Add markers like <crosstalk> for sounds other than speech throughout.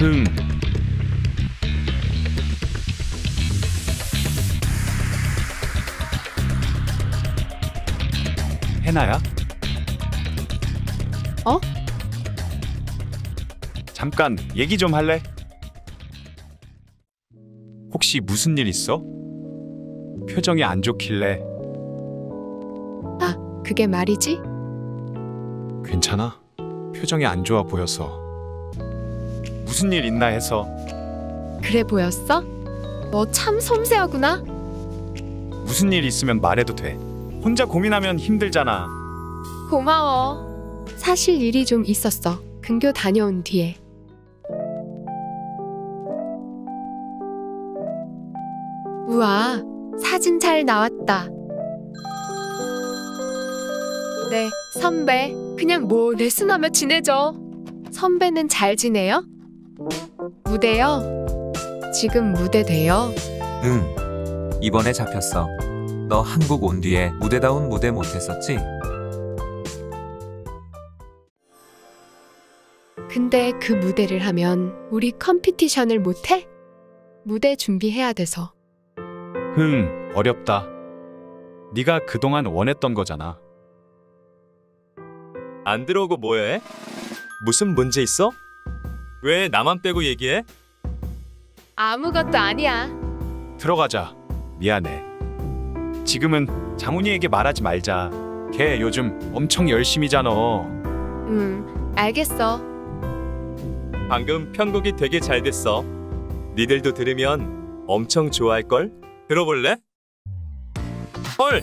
흠. 해나야? 어? 잠깐 얘기 좀 할래? 혹시 무슨 일 있어? 표정이 안 좋길래 그게 말이지? 괜찮아? 표정이 안 좋아 보여서 무슨 일 있나 해서 그래 보였어? 너 참 섬세하구나. 무슨 일 있으면 말해도 돼 혼자 고민하면 힘들잖아 고마워. 사실 일이 좀 있었어. 근교 다녀온 뒤에. 우와, 사진 잘 나왔다. 네, 선배. 그냥 뭐 레슨하며 지내죠. 선배는 잘 지내요? 무대요? 지금 무대 돼요? 응. 이번에 잡혔어. 너 한국 온 뒤에 무대다운 무대 못했었지? 근데 그 무대를 하면 우리 컴피티션을 못해? 무대 준비해야 돼서. 흠 어렵다 네가 그동안 원했던 거잖아 안 들어오고 뭐해? 무슨 문제 있어? 왜 나만 빼고 얘기해? 아무것도 아니야. 들어가자 미안해 지금은 장훈이에게 말하지 말자 걔 요즘 엄청 열심히잖아 응, 알겠어. 방금 편곡이 되게 잘 됐어. 니들도 들으면 엄청 좋아할걸? 들어볼래? 헐!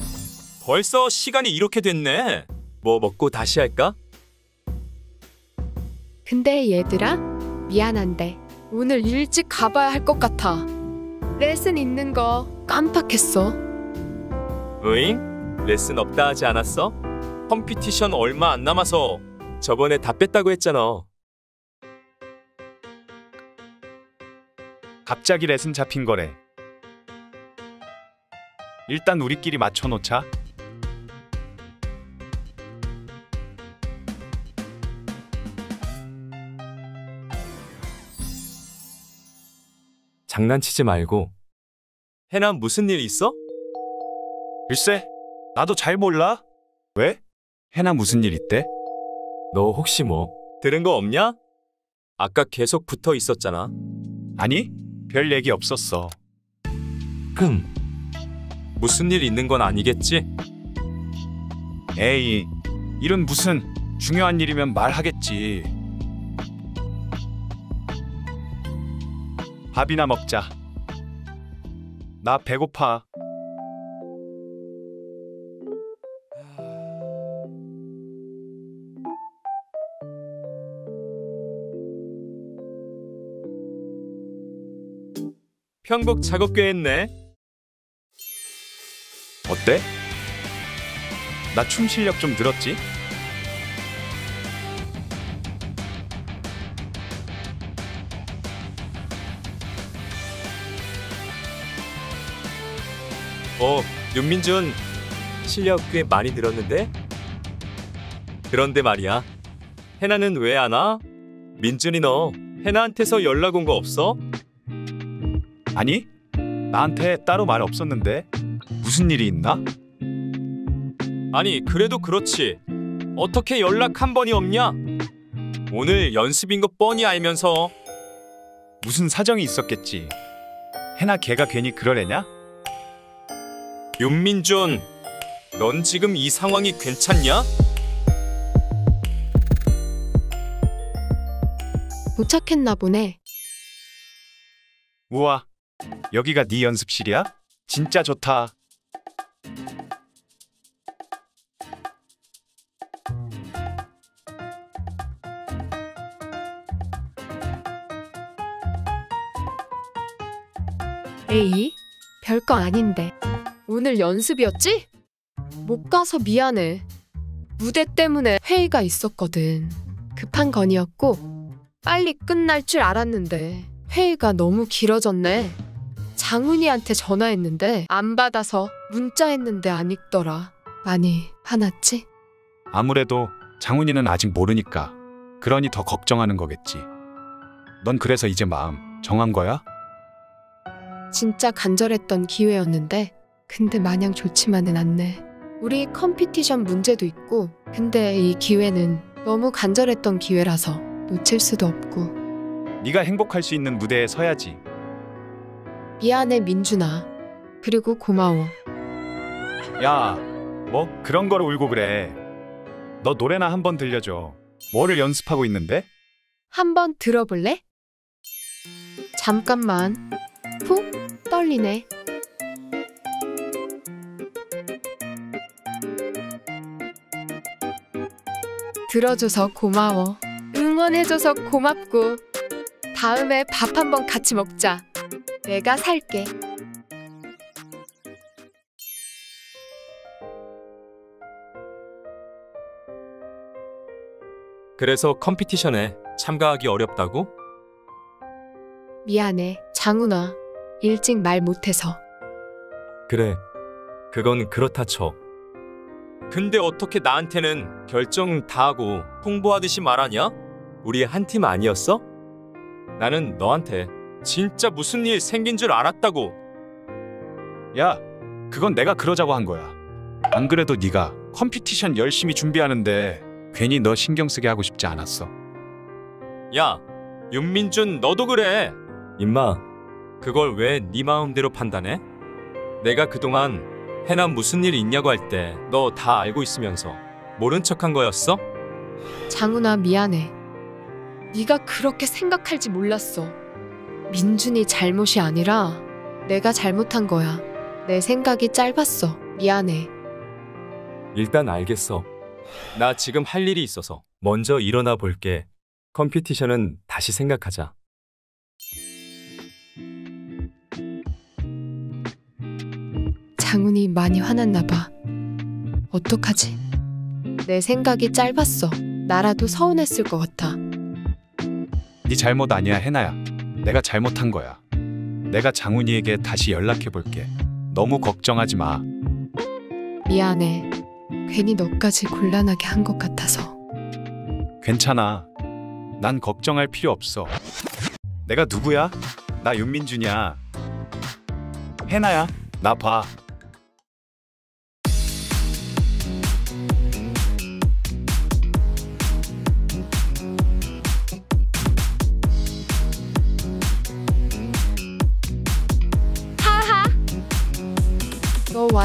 벌써 시간이 이렇게 됐네. 뭐 먹고 다시 할까? 근데 얘들아, 미안한데 오늘 일찍 가봐야 할 것 같아. 레슨 있는 거 깜빡했어. 으잉? 레슨 없다 하지 않았어? 컴피티션 얼마 안 남아서 저번에 다 뺐다고 했잖아. 갑자기 레슨 잡힌 거래 일단 우리끼리 맞춰놓자 장난치지 말고. 해나 무슨 일 있어? 글쎄 나도 잘 몰라 왜? 해나 무슨 일 있대? 너 혹시 뭐 들은 거 없냐? 아까 계속 붙어 있었잖아. 아니 별 얘기 없었어 흠. 무슨 일 있는 건 아니겠지? 에이 일은 무슨 중요한 일이면 말하겠지 밥이나 먹자 나 배고파 편곡 작업 꽤 했네. 어때? 나 춤 실력 좀 늘었지? 어, 윤민준 실력 꽤 많이 늘었는데? 그런데 말이야. 해나는 왜 안 와? 민준이 너 해나한테서 연락 온 거 없어? 아니 나한테 따로 말 없었는데 무슨 일이 있나? 아니, 그래도 그렇지. 어떻게 연락 한 번이 없냐? 오늘 연습인 거 뻔히 알면서 무슨 사정이 있었겠지 해나 걔가 괜히 그러려냐? 윤민준, 넌 지금 이 상황이 괜찮냐? 도착했나 보네. 우와 여기가 네 연습실이야? 진짜 좋다 에이, 별거 아닌데. 오늘 연습이었지? 못 가서 미안해. 무대 때문에 회의가 있었거든. 급한 건이었고 빨리 끝날 줄 알았는데 회의가 너무 길어졌네. 장훈이한테 전화했는데 안 받아서 문자했는데 안 읽더라. 많이 화났지? 아무래도 장훈이는 아직 모르니까 그러니 더 걱정하는 거겠지 넌 그래서 이제 마음 정한 거야? 진짜 간절했던 기회였는데 근데 마냥 좋지만은 않네. 우리 컴피티션 문제도 있고 근데 이 기회는 너무 간절했던 기회라서 놓칠 수도 없고 네가 행복할 수 있는 무대에 서야지. 미안해 민준아. 그리고 고마워. 야, 뭐 그런 거를 울고 그래. 너 노래나 한 번 들려줘. 뭐를 연습하고 있는데? 한번 들어볼래? 잠깐만. 푹 떨리네. 들어줘서 고마워. 응원해줘서 고맙고. 다음에 밥 한번 같이 먹자. 내가 살게. 그래서 컴피티션에 참가하기 어렵다고? 미안해, 장훈아. 일찍 말 못해서. 그래. 그건 그렇다 쳐. 근데 어떻게 나한테는 결정 다 하고 홍보하듯이 말하냐? 우리 한 팀 아니었어? 나는 너한테 진짜 무슨 일 생긴 줄 알았다고. 야, 그건 내가 그러자고 한 거야. 안 그래도 네가 컴피티션 열심히 준비하는데 괜히 너 신경 쓰게 하고 싶지 않았어. 야, 윤민준 너도 그래. 임마, 그걸 왜 네 마음대로 판단해? 내가 그동안 해남 무슨 일 있냐고 할 때 너 다 알고 있으면서 모른 척한 거였어? 장훈아 미안해. 네가 그렇게 생각할지 몰랐어. 민준이 잘못이 아니라 내가 잘못한 거야. 내 생각이 짧았어. 미안해. 일단 알겠어. 나 지금 할 일이 있어서 먼저 일어나 볼게. 컴피티션은 다시 생각하자. 장훈이 많이 화났나 봐. 어떡하지? 내 생각이 짧았어. 나라도 서운했을 것 같아. 네 잘못 아니야, 해나야. 내가 잘못한 거야. 내가 장훈이에게 다시 연락해 볼게. 너무 걱정하지 마. 미안해. 괜히 너까지 곤란하게 한 것 같아서. 괜찮아. 난 걱정할 필요 없어. 내가 누구야? 나 윤민준이야. 해나야, 나 봐.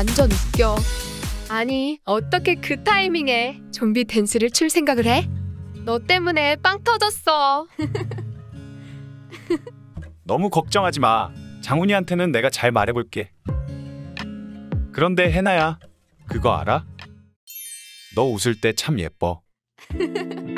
완전 웃겨. 아니, 어떻게 그 타이밍에 좀비 댄스를 출 생각을 해? 너 때문에 빵 터졌어. <laughs> 너무 걱정하지 마. 장훈이한테는 내가 잘 말해볼게. 그런데 해나야, 그거 알아? 너 웃을 때 참 예뻐. <laughs>